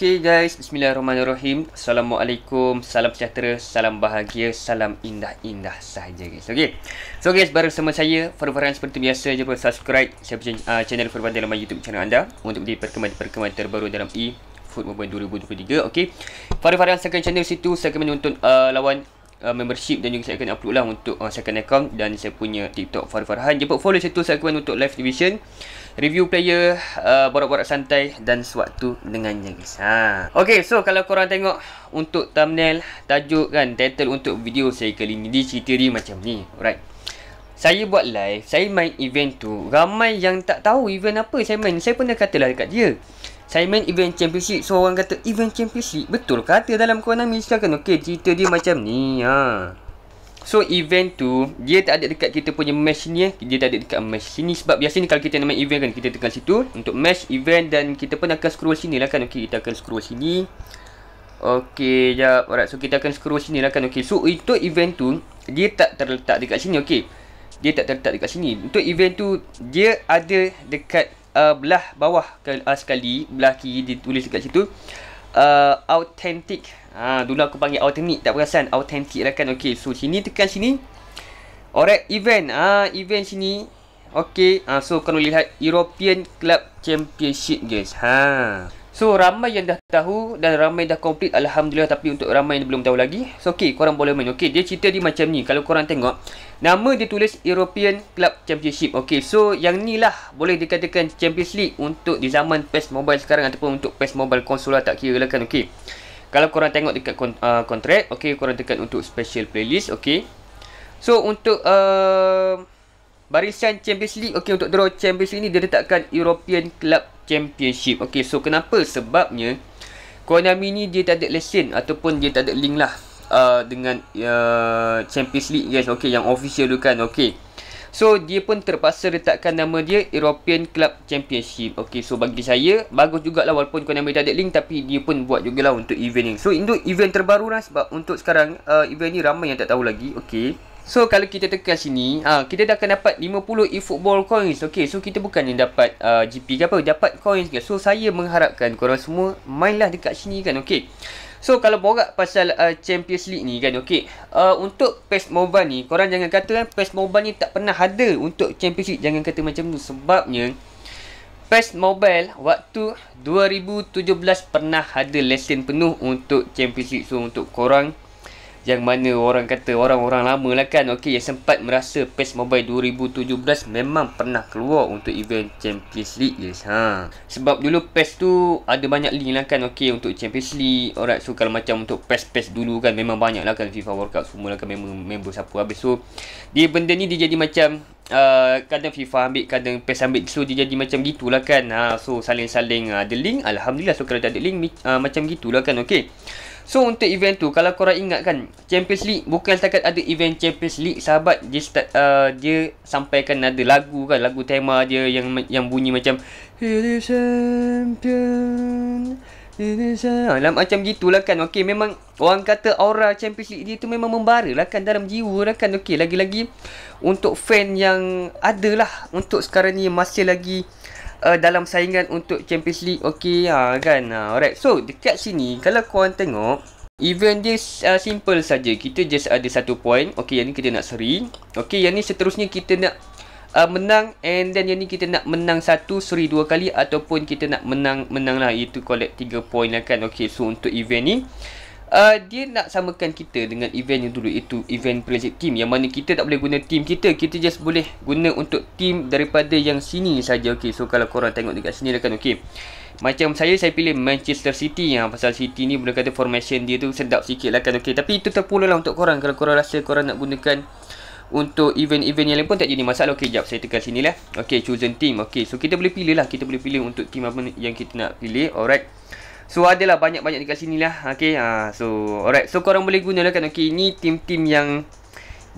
Okay guys, bismillahirrahmanirrahim. Assalamualaikum, salam sejahtera, salam bahagia, salam indah-indah sahaja guys. Okay. So guys, bersama saya Farfaran seperti biasa je subscribe saya uh, channel Farfaran dalam YouTube channel anda untuk di perkembangan-perkembangan terbaru dalam e Food Mobile 2023. Okay. Farfaran second channel situ saya akan menonton uh, lawan uh, membership dan juga saya akan upload lah untuk uh, second account dan saya punya TikTok Farfaran. Jemput follow situ saya akan untuk live division review player, uh, borak-borak santai dan sewaktu dengannya guys. Ha. Okay, so kalau korang tengok untuk thumbnail, tajuk kan, title untuk video saya kali ni, dia cerita dia macam ni. Alright. Saya buat live, saya main event tu. Ramai yang tak tahu event apa saya main. Saya pernah katalah dekat dia. Saya main event Championship. So orang kata event Championship. Betul kata dalam Konami sekarang. Okay, cerita dia macam ni. Ha. So event tu Dia tak ada dekat kita punya match ni eh. Dia tak ada dekat match sini Sebab biasa ni kalau kita nak main event kan Kita tekan situ Untuk match event Dan kita pun akan scroll sini lah kan Okay kita akan scroll sini Okay jap Alright so kita akan scroll sini lah kan Okay so untuk event tu Dia tak terletak dekat sini Okay Dia tak terletak dekat sini Untuk event tu Dia ada dekat uh, Belah bawah uh, sekali Belah kiri dia tulis dekat situ uh, Authentic. Ha, dulu aku panggil authentic tak perasan authentic lah kan. Okey so sini tekan sini. Alright event. Ah ha, event sini. Okey ha, so kau lihat European Club Championship guys. Ha so ramai yang dah tahu dan ramai dah complete alhamdulillah tapi untuk ramai yang belum tahu lagi. So okey korang boleh main. Okey dia cerita dia macam ni. Kalau korang tengok nama dia tulis European Club Championship. Okey so yang ni lah boleh dikatakan Champions League untuk di zaman PES Mobile sekarang ataupun untuk PES Mobile konsol lah tak kira lah kan. Okey kalau korang tengok dekat uh, kontrak okey korang tekan untuk special playlist okey so untuk uh, barisan champions league okey untuk draw champions league ni dia letakkan european club championship. Okey so kenapa? Sebabnya Konami ni dia tak ada lesen ataupun dia tak ada link lah uh, dengan uh, champions league guys. Okey yang official tu kan okey. So dia pun terpaksa letakkan nama dia European Club Championship. Okay so bagi saya Bagus jugalah walaupun kau nama tak ada link Tapi dia pun buat jugalah untuk event ni. So untuk event terbaru lah Sebab untuk sekarang uh, Event ni ramai yang tak tahu lagi. Okay So kalau kita tekan sini uh, Kita dah akan dapat 50 e-football coins. Okay so kita bukan yang dapat uh, GP ke apa Dapat coins ke. So saya mengharapkan korang semua Mainlah dekat sini kan Okay So kalau borak pasal uh, Champions League ni kan okey. Uh, untuk PES Mobile ni korang jangan kata kan PES Mobile ni tak pernah ada untuk Champions League. Jangan kata macam tu. Sebabnya PES Mobile waktu 2017 pernah ada lesen penuh untuk Champions League. So untuk korang yang mana orang kata orang-orang lama lah kan okey yang sempat merasa PES Mobile 2017 memang pernah keluar untuk event Champions League yes. ha. sebab dulu PES tu ada banyak link lah kan okey untuk Champions League alright so kalau macam untuk PES-PES dulu kan memang banyak lah kan FIFA World Cup semua lah kan memang member siapa habis so dia benda ni dia jadi macam uh, kadang FIFA ambil kadang PES ambil so dia jadi macam gitulah kan ha. so saling-saling uh, ada link Alhamdulillah so kalau tak ada link uh, macam gitulah kan okey So untuk event tu kalau korang ingat kan Champions League bukan setakat ada event Champions League sahabat dia start, uh, dia sampaikan ada lagu kan lagu tema dia yang yang bunyi macam It is champion is ha, macam gitulah kan Okey memang orang kata aura Champions League dia tu memang membara lah kan dalam jiwa lah kan Okey lagi-lagi untuk fan yang ada lah untuk sekarang ni masih lagi uh, dalam saingan untuk Champions League okey ha kan? Uh, alright. So dekat sini kalau korang tengok event dia uh, simple saja. Kita just ada satu point. Okey yang ni kita nak seri. Okey yang ni seterusnya kita nak uh, menang and then yang ni kita nak menang satu seri dua kali ataupun kita nak menang menang lah. Itu collect tiga point lah kan? Okey so untuk event ni uh, dia nak samakan kita dengan event yang dulu itu event project team. Yang mana kita tak boleh guna team kita. Kita just boleh guna untuk team daripada yang sini saja. Okey so kalau korang tengok dekat sini lah kan okey. Macam saya saya pilih Manchester City. Yang pasal City ni boleh kata formation dia tu sedap sikit lah kan? Okey tapi itu terpulang lah untuk korang. Kalau korang rasa korang nak gunakan untuk event-event yang lain pun tak jadi masalah. Okey jap saya tekan sini lah okey chosen team. Okey so kita boleh pilih lah. Kita boleh pilih untuk team apa yang kita nak pilih. Alright So adalah banyak-banyak dekat sini lah. Okay ha, So alright. So korang boleh guna lah kan Okay ini tim-tim yang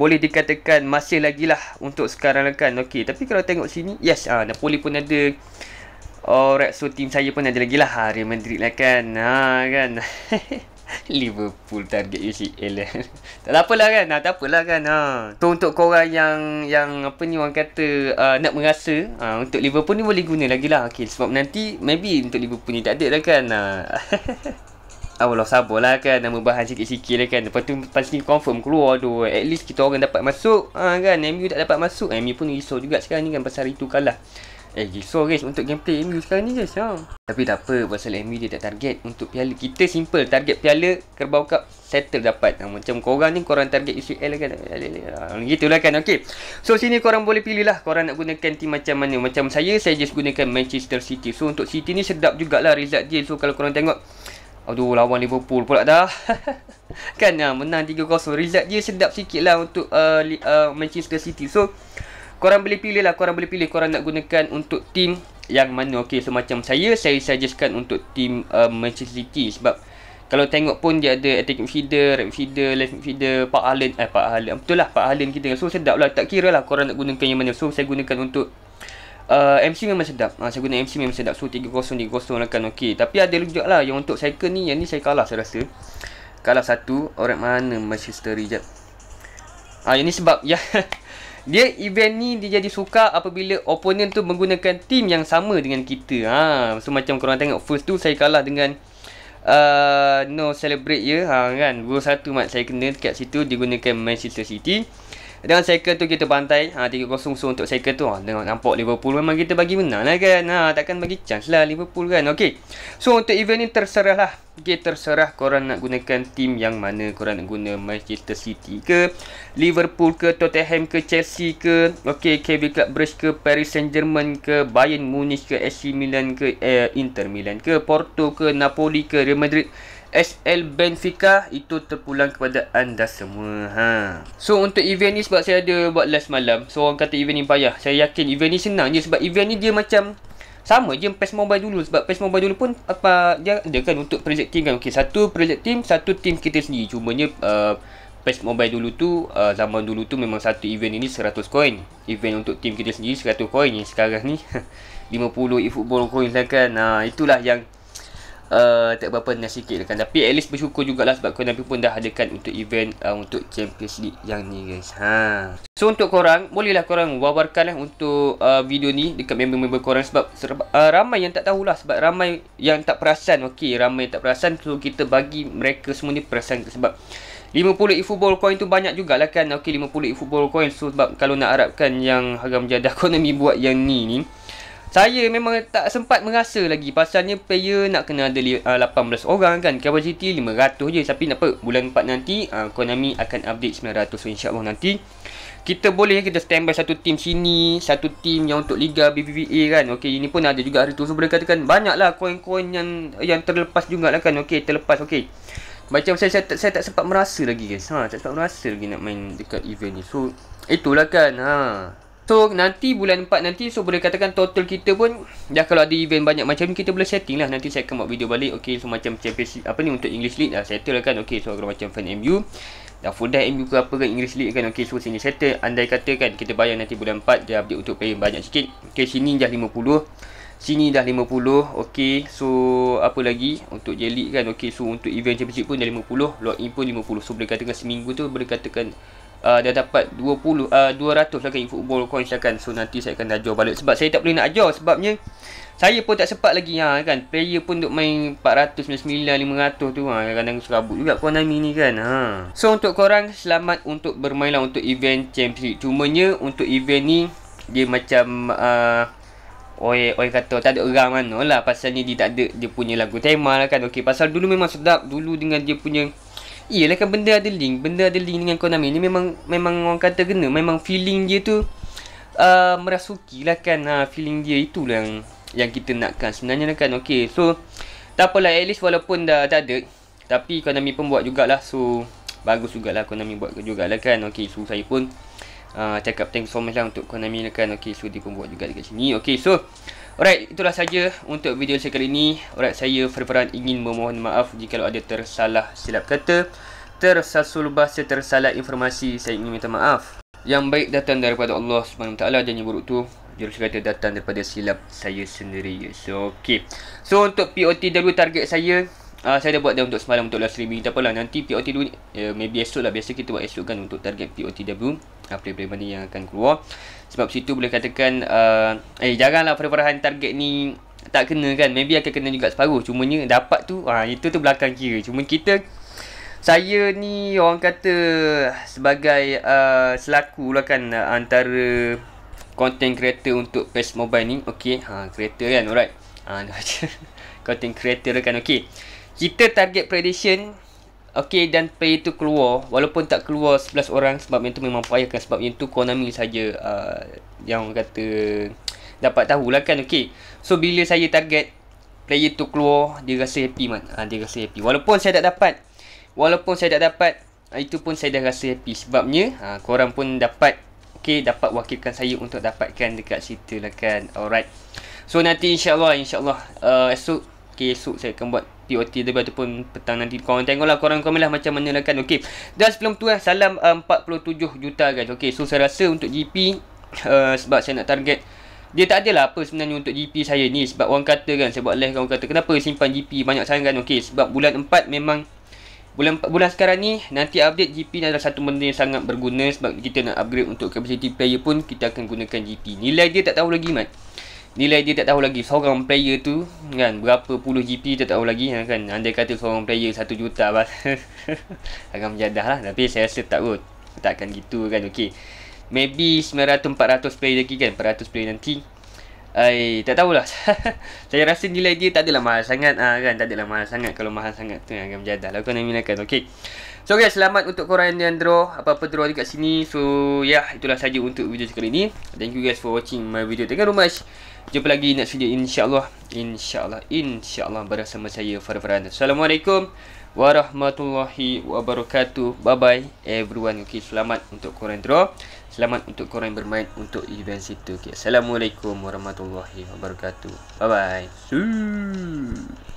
Boleh dikatakan Masih lagi lah Untuk sekarang lah kan. Okay Tapi kalau tengok sini Yes ha, Napoli pun ada. Alright So tim saya pun ada lagi lah. Ha, Real Madrid lah kan. Ha, kan Liverpool target UCL Tak apalah kan? Nah, Tak apalah kan? Ha. So untuk korang yang Yang apa ni orang kata uh, Nak merasa uh, Untuk Liverpool ni boleh guna lagi lah. Okay, Sebab nanti Maybe untuk Liverpool ni tak ada lah kan? Uh. Allah sabarlah kan? Nama bahan sikit-sikit lah kan? Lepas tu pasti confirm keluar tu. At least kita orang dapat masuk ha, kan? MU tak dapat masuk. MU pun risau juga sekarang ni kan? Pasal itu kalah Eh risau guys untuk gameplay MU sekarang ni guys ha. Tapi tak apa Pasal MU dia tak target Untuk piala. Kita simple Target piala Kerbau Cup Settle dapat. Ha, Macam korang ni Korang target UCL kan. Ha, Gitulah kan Okay So sini korang boleh pilih lah Korang nak gunakan team macam mana. Macam saya Saya just gunakan Manchester City. So untuk City ni sedap jugalah result dia. So kalau korang tengok Aduh lawan Liverpool pula dah. Kan ya, menang 3-0 Result dia sedap sikit lah untuk uh, uh, Manchester City. So Korang boleh pilih lah Korang boleh pilih Korang nak gunakan untuk team Yang mana Okay so macam saya Saya suggestkan untuk team uh, Manchester City Sebab Kalau tengok pun dia ada Attack midfielder Right midfielder Left midfielder Pak Haaland Eh Pak Haaland Betul lah Pak Haaland kita So sedap lah Tak kira lah korang nak gunakan yang mana So saya gunakan untuk uh, MC memang sedap. Uh, saya guna MC memang sedap. So 3-0 3-0 lah kan okey. Tapi ada juga lah yang untuk cycle ni yang ni saya kalah saya rasa. Kalah satu orang mana Manchester jap. Ah uh, yang ni sebab ya dia event ni dia jadi suka apabila opponent tu menggunakan team yang sama dengan kita. Ha so macam korang tengok first tu saya kalah dengan uh, no celebrate ya ha kan. 2-1 mat saya kena dekat situ digunakan Manchester City. Dengan cycle tu kita bantai ha, 3-0 so untuk cycle tu ha, Tengok nampak Liverpool memang kita bagi menang lah kan. Ha, Takkan bagi chance lah Liverpool kan. Okay So untuk event ni terserah lah. Okay terserah korang nak gunakan team yang mana Korang nak guna Manchester City ke Liverpool ke Tottenham ke Chelsea ke Okay KB Club Brugge ke Paris Saint Germain ke Bayern Munich ke AC Milan ke eh, Inter Milan ke Porto ke Napoli ke Real Madrid SL Benfica itu terpulang kepada anda semua. Ha. So untuk event ni sebab saya ada buat last malam. So orang kata event ni payah. Saya yakin event ni senang je sebab event ni dia macam sama je PES Mobile dulu sebab PES Mobile dulu pun apa dia ada kan untuk project team kan. Okey, satu project team, satu team kita sendiri. Cumanya uh, PES Mobile dulu tu uh, zaman dulu tu memang satu event ini 100 coin. Event untuk team kita sendiri 100 coin yang sekarang ni 50 e-football coin lah kan. Nah, itulah yang uh, tak berapa nak sikit kan. Tapi at least bersyukur jugalah sebab Konami pun dah adakan untuk event uh, untuk Champions League yang ni guys. Ha. So untuk korang bolehlah korang wawarkan lah untuk uh, video ni dekat member-member korang sebab uh, ramai yang tak tahulah sebab ramai yang tak perasan. Okey ramai yang tak perasan so kita bagi mereka semua ni perasan sebab 50 e-football coin tu banyak jugalah kan. Okey 50 e-football coin so sebab kalau nak harapkan yang harga menjadah Konami buat yang ni ni saya memang tak sempat merasa lagi pasalnya player nak kena ada uh, 18 orang kan. Capacity 500 je. Tapi nak apa bulan 4 nanti uh, Konami akan update 900 so insyaallah nanti. Kita boleh kita standby satu team sini satu team yang untuk liga BBVA kan. Okey ini pun ada juga hari tu. So boleh katakan banyaklah koin-koin yang yang terlepas juga lah kan. Okey terlepas. Okey. Macam saya, saya, saya tak sempat merasa lagi guys. Ha tak sempat merasa lagi nak main dekat event ni. So itulah kan. Ha So nanti bulan 4 nanti So boleh katakan total kita pun Dah kalau ada event banyak macam ni Kita boleh setting lah. Nanti saya akan buat video balik Okay so macam Champions Apa ni untuk English League dah settle lah kan Okay so kalau macam fan MU Dah full dah MU ke apa kan English League kan Okay so sini settle. Andai kata kan Kita bayar nanti bulan 4 Dia update untuk player banyak sikit. Okay sini dah 50 Sini dah 50 Okay so Apa lagi Untuk J kan Okay so untuk event Championship pun dah 50 Login pun 50 So boleh katakan seminggu tu Boleh katakan uh, dah dapat 20 uh, 200 lah kan football coins lah kan so nanti saya akan ajar balik. Sebab saya tak boleh nak ajar. Sebabnya saya pun tak sempat lagi. Ha, kan? Player pun duk main 400 500 tu. Ha, kadang-kadang serabut juga Konami ni kan? Ha. so untuk korang selamat untuk bermain lah untuk event Champions League. Cumanya untuk event ni dia macam uh, Oi, oi kata tak ada orang mana lah. Pasal ni dia tak ada dia punya lagu tema lah kan? Okey pasal dulu memang sedap. Dulu dengan dia punya Iyalah kan benda ada link Benda ada link dengan Konami. Ni memang Memang orang kata kena Memang feeling dia tu uh, Merasuki lah kan. Ha, Feeling dia itulah yang Yang kita nakkan Sebenarnya lah kan. Okay so Tak apalah at least walaupun dah tak ada Tapi Konami pun buat jugalah. So Bagus jugalah Konami buat jugalah kan. Okay so saya pun uh, Cakap thanks so much lah Untuk Konami lah kan. Okay so dia pun buat juga dekat sini. Okay so Alright, itulah saja untuk video saya kali ini. Alright, saya Farfaran ingin memohon maaf jika ada tersalah silap kata, tersasul bahasa, tersalah informasi. Saya ingin minta maaf. Yang baik datang daripada Allah SWT dan yang buruk tu jurus kata datang daripada silap saya sendiri. So, okay. So, untuk POTW target saya uh, saya dah buat dah untuk semalam untuk live streaming. Tak apalah nanti POT dulu uh, maybe esok lah. Biasa kita buat esok kan untuk target POTW uh, play-play mana yang akan keluar. Sebab situ boleh katakan uh, eh janganlah perperahan target ni tak kena kan. Maybe akan kena juga separuh. Cumanya dapat tu uh, itu tu belakang kira cuma kita saya ni orang kata sebagai uh, selaku lah kan uh, antara content creator untuk PES Mobile ni. Okey ha creator kan alright. Ha content creator kan okey kita target prediction okey dan play tu keluar. Walaupun tak keluar 11 orang sebab yang tu memang payahkan sebab yang tu Konami saja uh, yang kata dapat tahulah kan okey so bila saya target player tu keluar dia rasa happy man. Ha, dia rasa happy. Walaupun saya tak dapat walaupun saya tak dapat ah, itu pun saya dah rasa happy. Sebabnya ha, korang pun dapat okey dapat wakilkan saya untuk dapatkan dekat situ lah kan. Alright. So nanti insyaallah insyaallah uh, esok okey esok saya akan buat POT dia ataupun petang nanti. Korang tengoklah korang komen lah macam mana lah kan. Okey dan sebelum tu lah salam uh, 47 juta guys. Okey so saya rasa untuk GP uh, sebab saya nak target dia tak adalah apa sebenarnya untuk GP saya ni sebab orang kata kan saya buat live orang kata kenapa simpan GP banyak sangat kan. Okey sebab bulan 4 memang bulan bulan sekarang ni nanti update GP ni adalah satu benda yang sangat berguna sebab kita nak upgrade untuk capacity player pun kita akan gunakan GP nilai dia tak tahu lagi mat nilai dia tak tahu lagi seorang player tu kan berapa puluh GP tak tahu lagi ha, kan anda kata seorang player satu juta bah. akan menjadah lah tapi saya rasa tak kot tak akan gitu kan ok maybe 900 400 player lagi kan 400 player nanti Ai, tak tahulah. saya rasa nilai dia tak adalah mahal sangat ah kan, tak adalah mahal sangat kalau mahal sangat tu yang akan menjadah. Lakukan yang minakan. Okey. So guys, selamat untuk korang yang draw apa-apa draw dekat sini. So, ya, yeah, itulah saja untuk video sekali ni. Thank you guys for watching my video. Very much. Jumpa lagi next video insya-Allah. Insya-Allah, insya-Allah bersama saya Farfaran. Assalamualaikum warahmatullahi wabarakatuh. Bye bye everyone. Okey, selamat untuk korang draw. Selamat untuk korang bermain untuk event situ. Okay. Assalamualaikum warahmatullahi wabarakatuh. Bye bye. See.